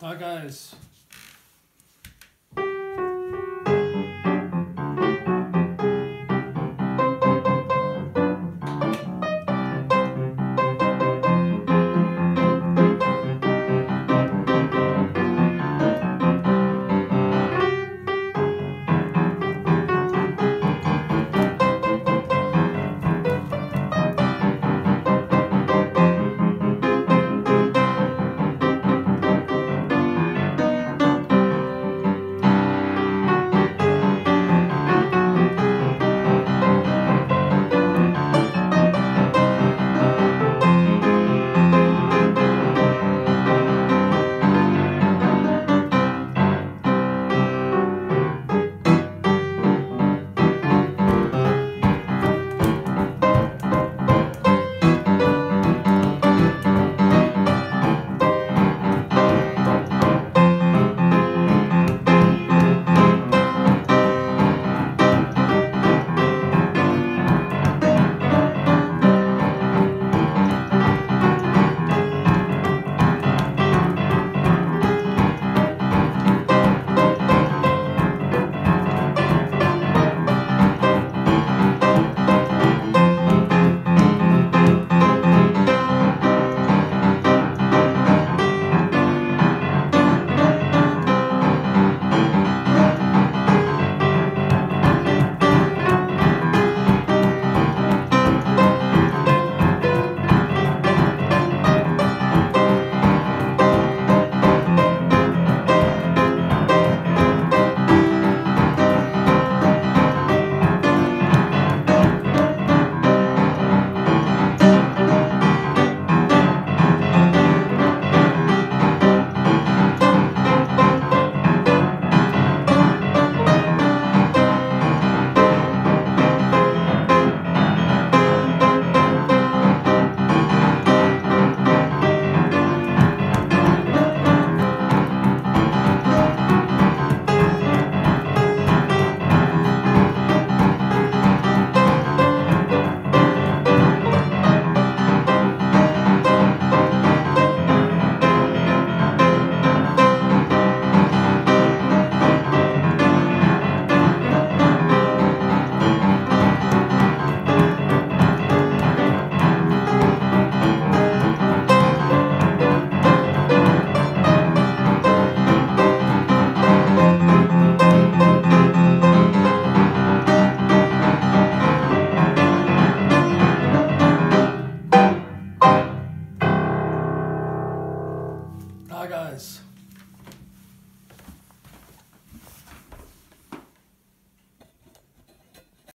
Hi guys,